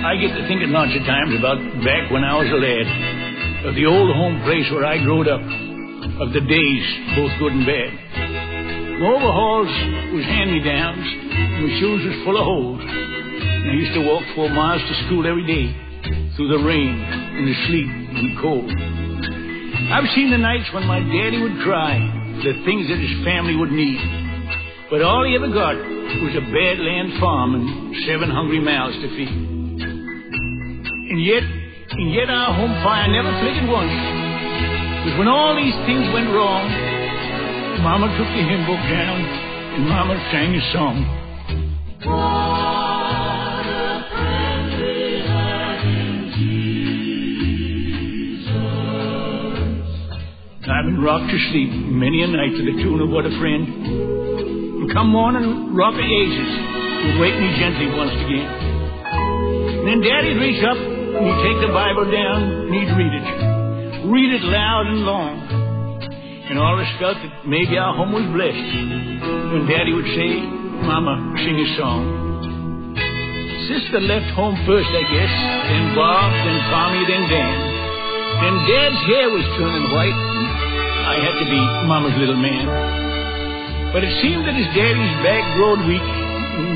I get to thinking lots of times about back when I was a lad, of the old home place where I growed up, of the days, both good and bad. My overalls was hand-me-downs, and my shoes was full of holes. And I used to walk four miles to school every day, through the rain and the sleet and the cold. I've seen the nights when my daddy would cry the things that his family would need. But all he ever got was a badland farm and seven hungry mouths to feed. And yet, and yet our home fire never flickered once. Because when all these things went wrong, Mama took the hymn book down and Mama sang a song. Been rocked to sleep many a night to the tune of What a Friend. And come morning, rock of ages would wake me gently once again. And then Daddy'd reach up and he'd take the Bible down and he'd read it. Read it loud and long. And all us felt that maybe our home was blessed when Daddy would say, Mama, sing a song. Sister left home first, I guess, then Bob, then Tommy, then Dan. Then Dad's hair was turning white, and I had to be Mama's little man. But it seemed that his daddy's back growed weak,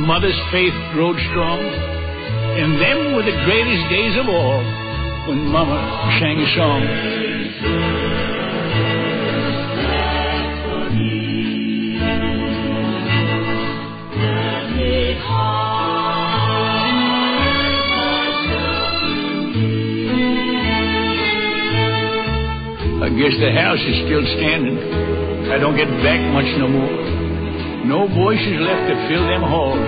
Mother's faith growed strong. And them were the greatest days of all, when Mama sang a song. Guess the house is still standing. I don't get back much no more. No voices left to fill them halls,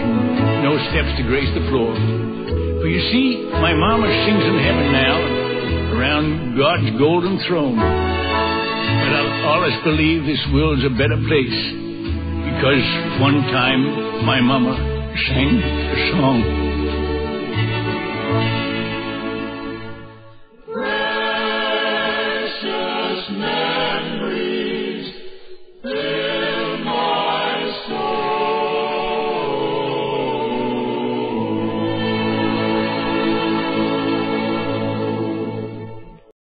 no steps to grace the floor. For you see, my mama sings in heaven now, around God's golden throne. But I'll always believe this world's a better place, because one time my mama sang a song.